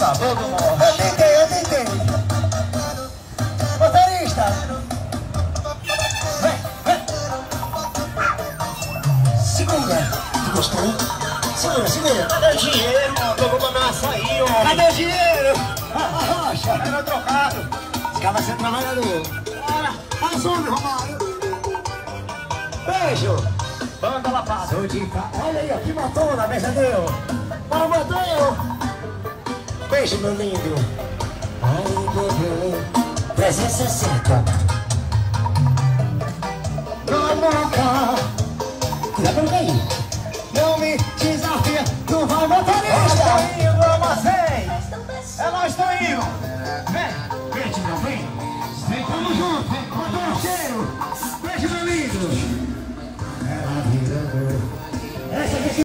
Amor. Eu tentei, eu tentei. Motorista. Vem, vem. Segura. Tu gostou? Segura, segura. Cadê o dinheiro, mano? Tô comprando um açaí, ó. Cadê o dinheiro? Rocha, era trocado. Esse cara vai ser trabalhador. Bora, homem, Romário. Beijo. Banda lapada. Sou de. Olha aí, ó, que matona. Vamos, Matheus. Beijo, meu lindo. Ai, bebê. 360. Na boca. Cuidado com aí. Não me desafia. Não vai, motorista. Nós indo, armazém. É nós tô indo. Vem, vem, Tigrão, vem. Vem, tamo junto. Mandou um cheiro. Beijo, meu lindo. Ela aqui